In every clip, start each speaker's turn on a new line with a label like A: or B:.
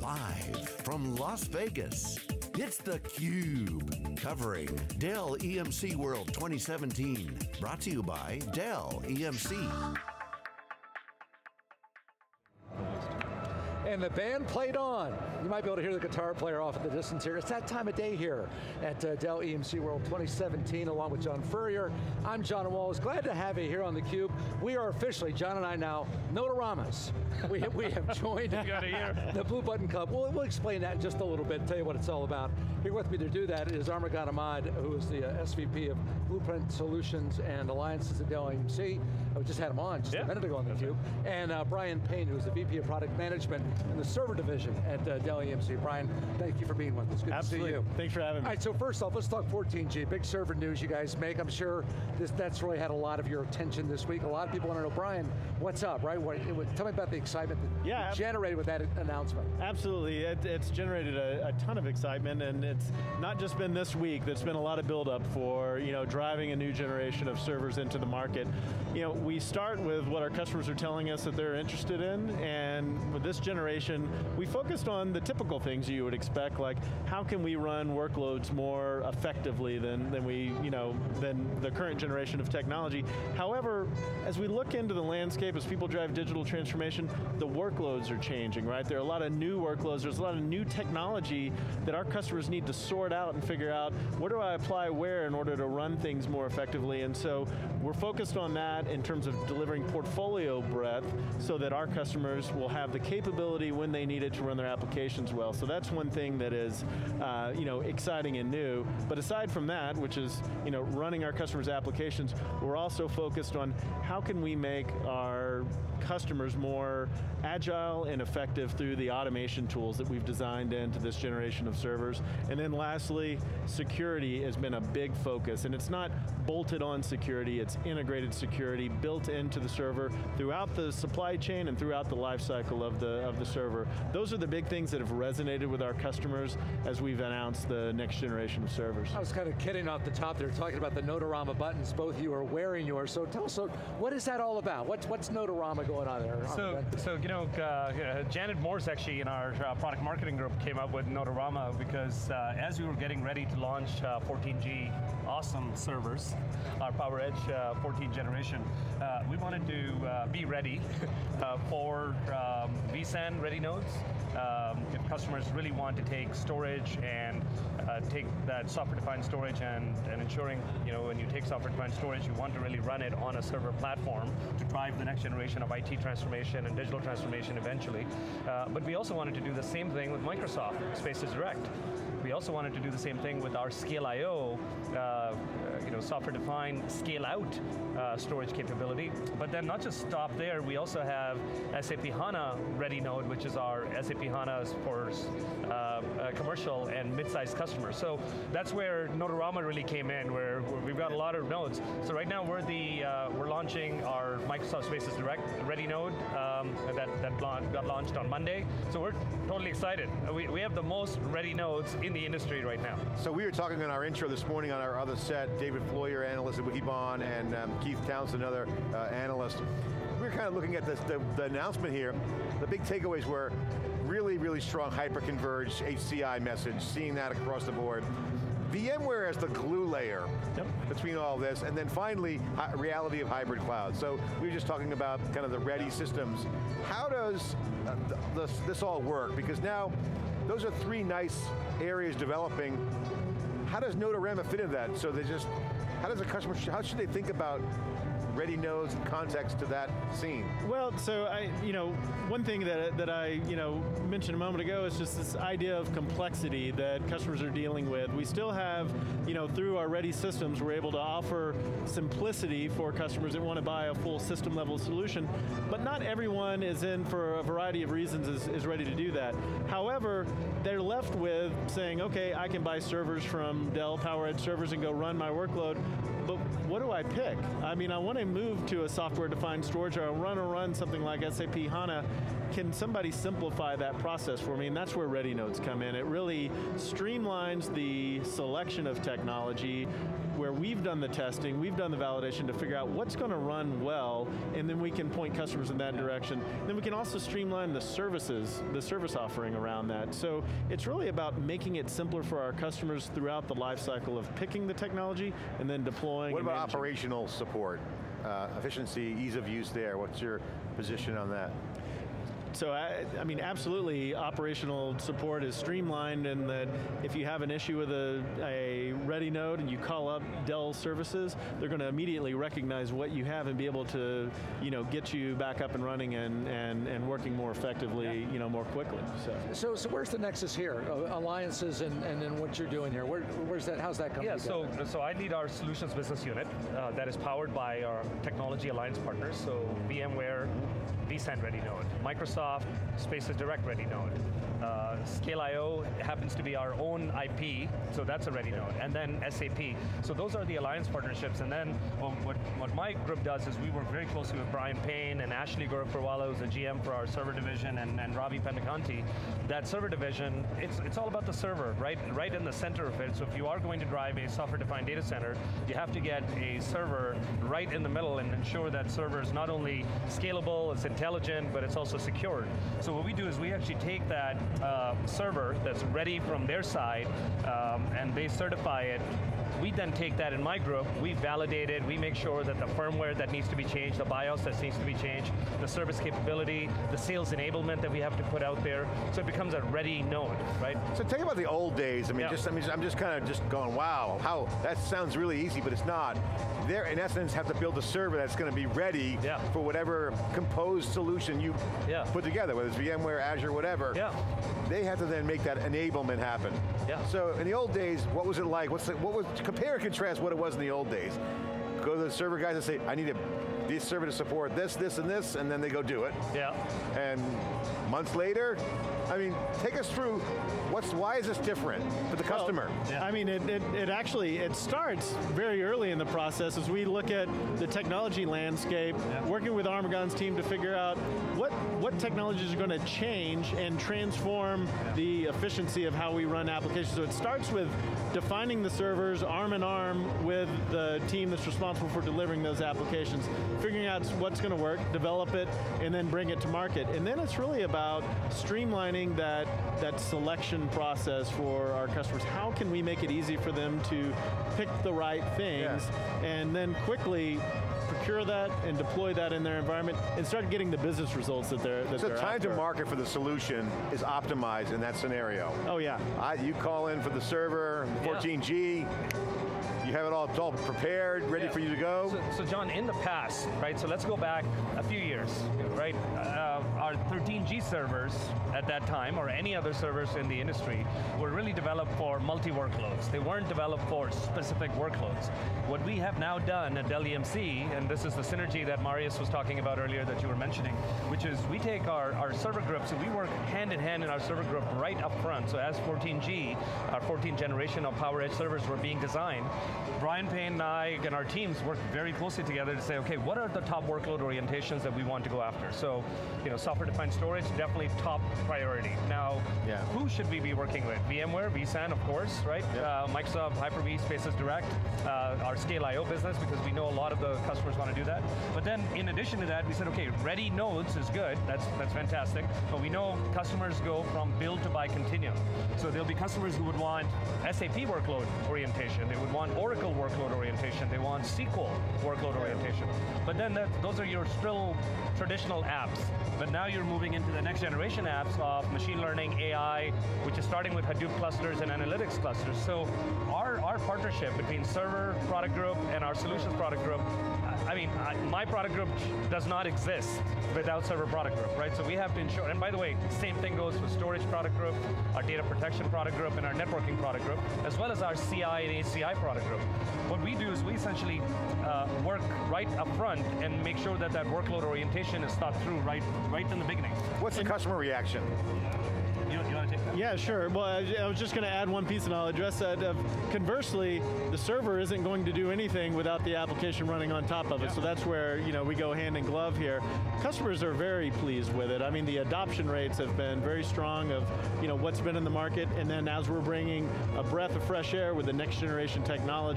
A: Live from Las Vegas, it's theCUBE. Covering Dell EMC World 2017. Brought to you by Dell EMC.
B: And the band played on. You might be able to hear the guitar player off in the distance here. It's that time of day here at uh, Dell EMC World 2017 along with John Furrier. I'm John Walls, glad to have you here on theCUBE. We are officially, John and I now, node-a-ramas. We, we have joined the Blue Button Club. We'll, we'll explain that in just a little bit, tell you what it's all about. Here with me to do that is Armughan Ahmad, who is the uh, SVP of Blueprint Solutions and Alliances at Dell EMC. We just had him on just yeah. a minute ago on theCUBE. And uh, Brian Payne, who's the VP of Product Management in the server division at uh, Dell EMC. Brian, thank you for being with us. Good
C: Absolutely.
B: to see you.
C: Thanks for having me.
B: All right, so first off, let's talk 14G. Big server news you guys make. I'm sure this, that's really had a lot of your attention this week. A lot of people want to know, Brian, what's up, right? What, it, tell me about the excitement that yeah, generated with that announcement.
C: Absolutely, it, it's generated a, a, ton of excitement and it's not just been this week, there's been a lot of buildup for you know, driving a new generation of servers into the market. You know, we start with what our customers are telling us that they're interested in and with this generation, we focused on the typical things you would expect, like how can we run workloads more effectively than, than we, you know, than the current generation of technology. However, as we look into the landscape, as people drive digital transformation, the workloads are changing, right? There are a lot of new workloads, there's a lot of new technology that our customers need to sort out and figure out, what do I apply where in order to run things more effectively? And so, we're focused on that in terms of delivering portfolio breadth so that our customers will have the capability when they need it to run their applications well. So that's one thing that is uh, you know, exciting and new. But aside from that, which is you know, running our customers' applications, we're also focused on how can we make our customers more agile and effective through the automation tools that we've designed into this generation of servers. And then lastly, security has been a big focus, and it's not bolted on security, it's integrated security built into the server throughout the supply chain and throughout the life cycle of the, of the server. Those are the big things that have resonated with our customers as we've announced the next generation of servers.
B: I was kind of kidding off the top there, talking about the node-a-rama buttons, both of you are wearing yours, so tell us, so what is that all about? What's, what's node-a-rama going on there?
D: So, so you know, uh, Janet Morse actually in our uh, product marketing group came up with node-a-rama because uh, as we were getting ready to launch 14G uh, awesome servers, our PowerEdge 14 uh, generation, uh, we wanted to be ready for um, vSAN ready nodes. Customers really want to take storage and take that software-defined storage and, and ensuring, you know, when you take software-defined storage, you want to really run it on a server platform to drive the next generation of IT transformation and digital transformation eventually. Uh, but we also wanted to do the same thing with Microsoft Spaces Direct. We also wanted to do the same thing with our Scale.io, uh, you know, software-defined scale-out uh, storage capability. But then not just stop there, we also have SAP HANA Ready Node, which is our SAP HANA for uh, uh, commercial and mid-sized customers. So that's where node-a-rama really came in, where, where, we've got a lot of nodes. So right now we're the uh, we're launching our Microsoft Spaces Direct Ready Node um, that that got launched on Monday. So we're totally excited. We, we have the most ready nodes in the industry right now.
E: So we were talking in our intro this morning on our other set, David Floyer, analyst at Wikibon, and um, Keith Townsend, another uh, analyst. We were kind of looking at this, the, the announcement here. The big takeaways were really, really strong hyper-converged HCI message, seeing that across the board. VMware as the glue layer yep. between all this, and then finally, reality of hybrid cloud. So we were just talking about kind of the ready systems. How does uh, this, this all work? Because now, those are three nice areas developing. How does node-a-rama fit in that? So they just, how does a customer, how should they think about ready nodes and context to that scene?
C: Well, so I, you know, one thing that, that I, you know, mentioned a moment ago is just this idea of complexity that customers are dealing with. We still have, you know, through our ready systems, we're able to offer simplicity for customers that want to buy a full system level solution, but not everyone is in for a variety of reasons is, is ready to do that. However, they're left with saying, okay, I can buy servers from Dell PowerEdge servers and go run my workload, but what do I pick? I mean, I want to move to a software-defined storage or I want to run something like SAP HANA, can somebody simplify that process for me? And that's where Ready Nodes come in. It really streamlines the selection of technology where we've done the testing, we've done the validation to figure out what's going to run well, and then we can point customers in that direction. Then we can also streamline the services, the service offering around that. So it's really about making it simpler for our customers throughout the life cycle of picking the technology and then deploying.
E: What about
C: managing.
E: operational support? Uh, efficiency, ease of use there. What's your position on that?
C: So I, I, mean, absolutely, operational support is streamlined, in that if you have an issue with a, a ready node and you call up Dell services, they're going to immediately recognize what you have and be able to, you know, get you back up and running and and, and working more effectively, you know, more quickly. So.
B: so, so where's the nexus here? Uh, alliances and and then what you're doing here. Where, where's that? How's that coming
D: yeah,
B: together?
D: so so I lead our solutions business unit uh, that is powered by our technology alliance partners. So VMware vSAN ready node. Microsoft Spaces Direct ready node. Uh, Scale.io happens to be our own IP, so that's already known. And then SAP. So those are the alliance partnerships. And then well, what, what my group does is we work very closely with Brian Payne and Ashley Gorakhpurwalla, who's a GM for our server division, and, and Ravi Pendekanti. That server division, it's, it's all about the server, right, right in the center of it. So if you are going to drive a software-defined data center, you have to get a server right in the middle and ensure that server is not only scalable, it's intelligent, but it's also secured. So what we do is we actually take that uh, server that's ready from their side, um, and they certify it we then take that in my group, we validate it, we make sure that the firmware that needs to be changed, the BIOS that needs to be changed, the service capability, the sales enablement that we have to put out there, so it becomes a ready node, right?
E: So tell me about the old days. I mean,
D: Yeah.
E: just I mean, I'm just kind of just going, wow, how that sounds really easy, but it's not. They're in essence have to build a server that's going to be ready
D: Yeah.
E: for whatever composed solution you
D: Yeah.
E: put together, whether it's VMware, Azure, whatever.
D: Yeah.
E: They have to then make that enablement happen.
D: Yeah.
E: So in the old days, what was it like? What's the, what was compare and contrast what it was in the old days? Go to the server guys and say, I need a this server to support this, this, and this, and then they go do it.
D: Yeah.
E: And months later, I mean, take us through what's why is this different for the customer?
C: Well, I mean, it, it, it actually, it starts very early in the process as we look at the technology landscape, working with Armughan's team to figure out what, what technologies are going to change and transform the efficiency of how we run applications. So it starts with defining the servers arm in arm with the team that's responsible for delivering those applications, figuring out what's going to work, develop it, and then bring it to market. And then it's really about streamlining that, that selection process for our customers. How can we make it easy for them to pick the right things and then quickly procure that and deploy that in their environment and start getting the business results that they're that
E: So
C: they're
E: time to market for the solution is optimized in that scenario.
C: Oh yeah.
E: I, you call in for the server, 14G, you have it all, all prepared, ready
D: Yeah.
E: for you to go.
D: So, so John, in the past, right, so let's go back a few years, right? Uh, our 13G servers at that time, or any other servers in the industry, were really developed for multi-workloads. They weren't developed for specific workloads. What we have now done at Dell EMC, and this is the synergy that Marius was talking about earlier that you were mentioning, which is we take our, our server groups and we work hand in hand in our server group right up front. So as 14G, our 14th generation of PowerEdge servers were being designed, Brian Payne and I and our teams work very closely together to say, okay, what are the top workload orientations that we want to go after? So, you know, software-defined storage, definitely top priority. Now,
E: Yeah.
D: who should we be working with? VMware, vSAN, of course, right? Uh, Microsoft Hyper-V, Spaces Direct, uh, our Scale.io business, because we know a lot of the customers want to do that. But then, in addition to that, we said, okay, ready nodes is good, that's, that's fantastic, but we know customers go from build to buy continuum. So there'll be customers who would want SAP workload orientation, they would want Oracle workload orientation, they want SQL workload orientation. But then that, those are your still traditional apps. But now you're moving into the next generation apps of machine learning, AI, which is starting with Hadoop clusters and analytics clusters. So our, our partnership between server product group and our solutions product group, I- I mean, I, my product group does not exist without server product group, right? So we have to ensure, and by the way, same thing goes for storage product group, our data protection product group, and our networking product group, as well as our CI and ACI product group. What we do is we essentially uh, work right up front and make sure that that workload orientation is thought through right, right in the beginning.
E: What's the customer reaction?
D: You, you want to take that?
C: Yeah, sure. Well, I, I was just going to add one piece, and I'll address that. Uh, conversely, the server isn't going to do anything without the application running on top of it.
D: Yeah.
C: So that's where you know we go hand in glove here. Customers are very pleased with it. I mean, the adoption rates have been very strong of you know what's been in the market, and then as we're bringing a breath of fresh air with the next generation technology,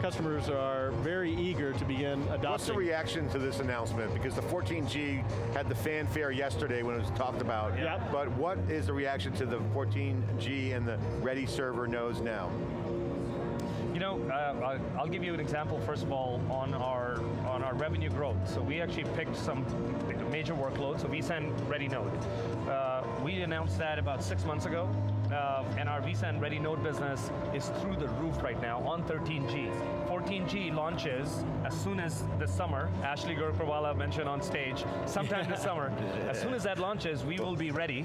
C: customers are very eager to begin adopting.
E: What's the reaction to this announcement? Because the 14G had the fanfare yesterday when it was talked about.
C: Yep.
E: But what is the reaction to the 14G and the Ready Server nodes now?
D: You know, uh, I- I'll give you an example. First of all, on our on our revenue growth. So we actually picked some major workloads. So we vSAN Ready Node. Uh, we announced that about six months ago, uh, and our vSAN Ready Node business is through the roof right now on 13G. 14G launches as soon as the summer. Ashley Gorakhpurwalla mentioned on stage sometime this summer. As soon as that launches, we will be ready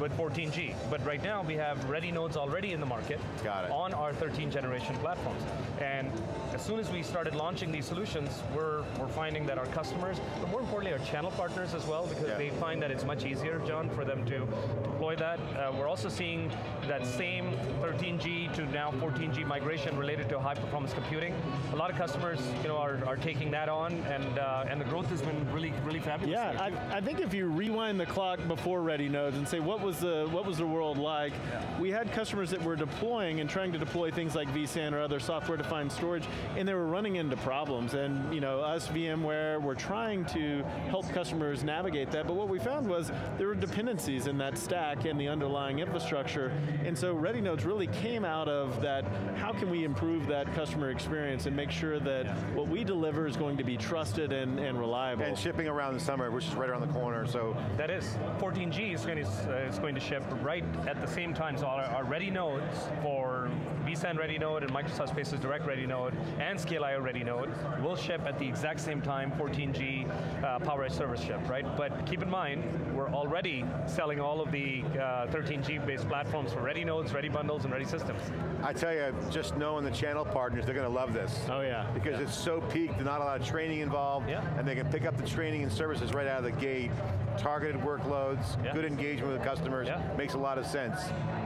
D: with 14G. But right now we have Ready nodes already in the market
E: Got it.
D: on our 13 generation platforms. And as soon as we started launching these solutions, we're, we're finding that our customers, but more importantly our channel partners as well, because
E: Yeah.
D: they find that it's much easier, John, for them to deploy that. Uh, we're also seeing that same 13G to now 14G migration related to high performance computing. A lot of customers you know, are, are taking that on and, uh, and the growth has been really, really fabulous.
C: Yeah. I, I think if you rewind the clock before Ready Nodes and say what was the what was the world like, we had customers that were deploying and trying to deploy things like vSAN or other software-defined storage, and they were running into problems. And you know, us VMware, we're trying to help customers navigate that. But what we found was there were dependencies in that stack and the underlying infrastructure, and so Ready Nodes really came out of that. How can we improve that customer experience and make sure that what we deliver is going to be trusted and, and reliable?
E: And shipping around the summer, which is right around the corner. So
D: That is. 14G is going to, uh, is going to ship right at the same time. So our, our ready nodes for vSAN Ready Node and Microsoft Spaces Direct Ready Node and Scale.io Ready Node will ship at the exact same time 14G uh, PowerEdge service ship, right? But keep in mind, we're already selling all of the uh, 13G based platforms for Ready Nodes, Ready Bundles, and Ready Systems.
E: I tell you, just knowing the channel partners, they're going to love this.
C: Oh, yeah.
E: Because it's so peaked, not a lot of training involved,
D: Yeah.
E: and they can pick up the training and services right out of the gate. Targeted workloads,
D: Yeah.
E: good engagement with the customers,
D: Yeah.
E: makes a lot of sense.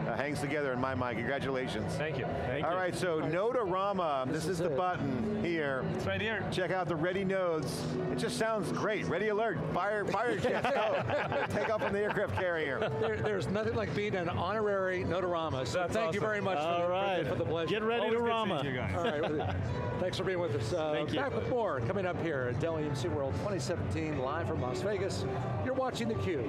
E: Uh, hangs together in my mind. Congratulations.
D: Thank you. Thank
E: All
D: you.
E: right, so node-a-rama, this,
B: is
E: is, the button here.
D: It's right here.
E: Check out the ready nodes. It just sounds great. Ready alert. Fire, fire jets, go. Take off on the aircraft carrier.
B: There, there's nothing like being an honorary node-a-rama. So
D: That's
B: thank you very much
C: All
B: for, the,
C: right.
B: for, the, for the pleasure.
C: Get ready
D: Always
C: to
D: good
C: Rama.
D: seeing you guys.
B: All right. Thanks for being with us. Uh,
C: Thank you.
B: Back with more coming up here at Dell EMC World 2017, live from Las Vegas. You're watching theCUBE.